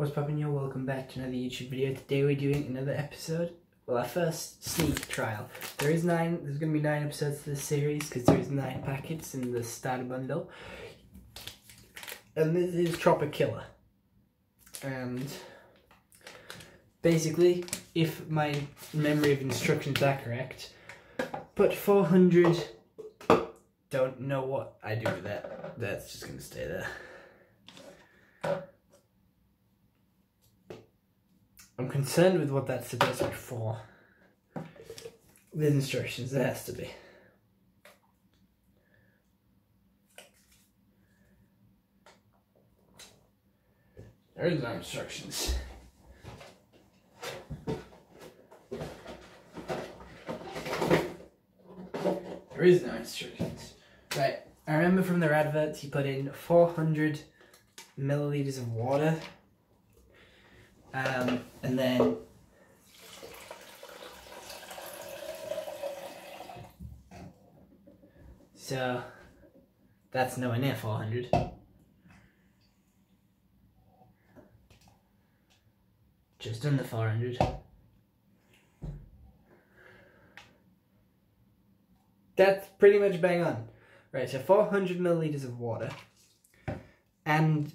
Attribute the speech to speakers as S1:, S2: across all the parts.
S1: What's poppin' yo? Welcome back to another YouTube video. Today we're doing another episode. Well, our first sneak trial. There is nine, there's gonna be nine episodes to this series because there is nine packets in the starter bundle. And this is TropiKilla. And basically, if my memory of instructions are correct, put 400, don't know what I do with that. That's just gonna stay there. I'm concerned with what that's supposed for. With instructions, there has to be. There is no instructions. There is no instructions. Right, I remember from their adverts you put in 400 milliliters of water um, and then so that's nowhere near 400. Just under 400. That's pretty much bang on. Right, so 400 milliliters of water and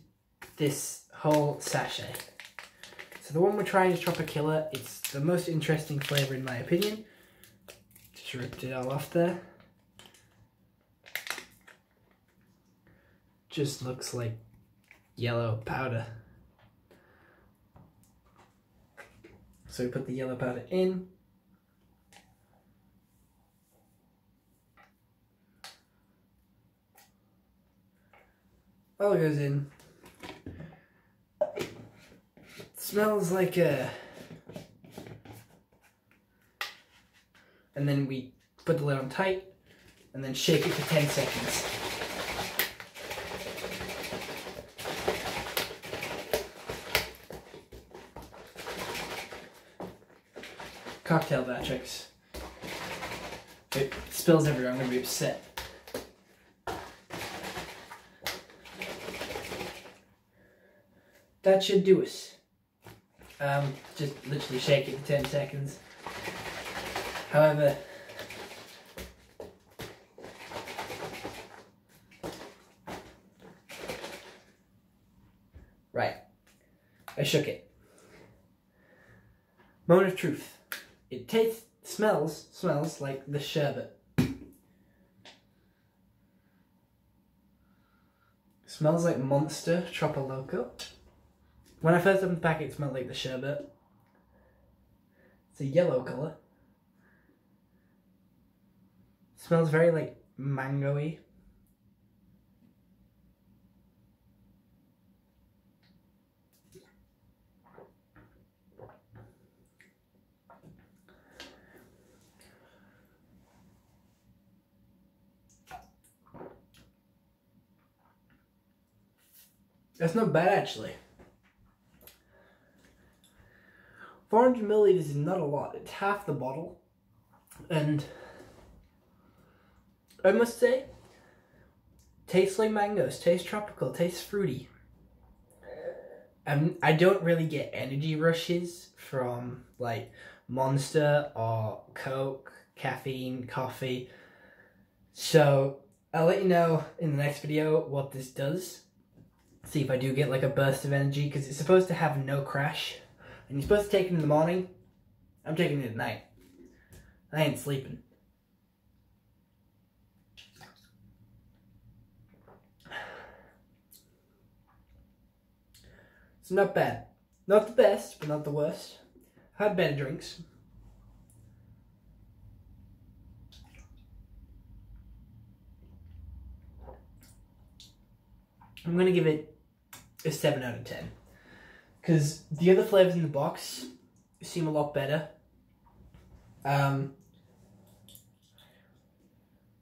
S1: this whole sachet. So the one we're trying is Killer. It's the most interesting flavour in my opinion. Just ripped it all off there. Just looks like yellow powder. So we put the yellow powder in. All goes in smells like a. And then we put the lid on tight and then shake it for 10 seconds. Cocktail Batrix. It spills everywhere, I'm gonna be upset. That should do us. Um, just literally shake it for 10 seconds. However, right, I shook it. Moment of truth. It tastes, smells, smells like the sherbet. Smells like Monster Chopper Loco. When I first opened the packet, it smelled like the sherbet. It's a yellow colour. Smells very like mangoey. That's not bad actually. 400 milliliters is not a lot. It's half the bottle. And I must say, tastes like mangoes, tastes tropical, tastes fruity. I'm, I don't really get energy rushes from like Monster or Coke, caffeine, coffee. So I'll let you know in the next video what this does. See if I do get like a burst of energy because it's supposed to have no crash and you're supposed to take it in the morning, I'm taking it at night. I ain't sleeping. It's not bad. Not the best, but not the worst. I've had better drinks. I'm going to give it a 7 out of 10. Because the other flavors in the box seem a lot better. Um,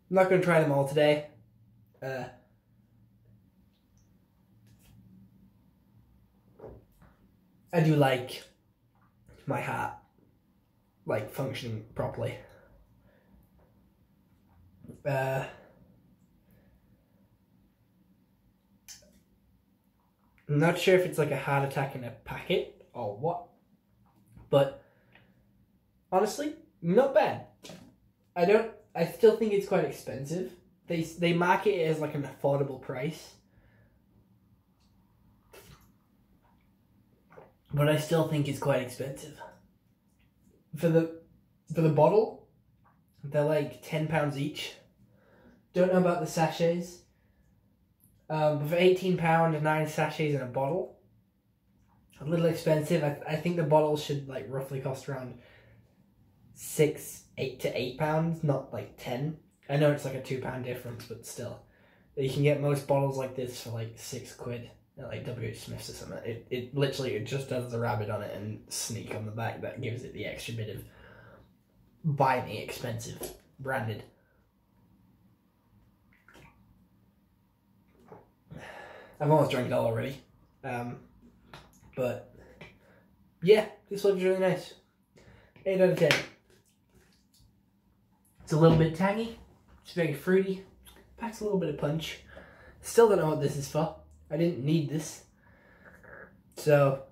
S1: I'm not going to try them all today. Uh, I do like my heart like functioning properly. Uh, I'm not sure if it's like a heart attack in a packet or what, but honestly, not bad. I don't. I still think it's quite expensive. They they market it as like an affordable price, but I still think it's quite expensive. For the for the bottle, they're like ten pounds each. Don't know about the sachets. Um, for eighteen pound, nine sachets in a bottle. A little expensive. I, I think the bottle should like roughly cost around six, eight to eight pounds, not like ten. I know it's like a two pound difference, but still, you can get most bottles like this for like six quid at like WH Smith's or something. It it literally it just does the rabbit on it and sneak on the back that gives it the extra bit of buy me expensive branded. I've almost drank it all already. Um, but yeah, this one's really nice. 8 out of 10. It's a little bit tangy. It's very fruity. Packs a little bit of punch. Still don't know what this is for. I didn't need this. So,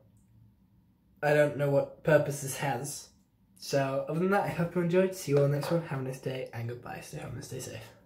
S1: I don't know what purpose this has. So, other than that, I hope you enjoyed. See you all next one. Have a nice day and goodbye. Stay home and stay safe.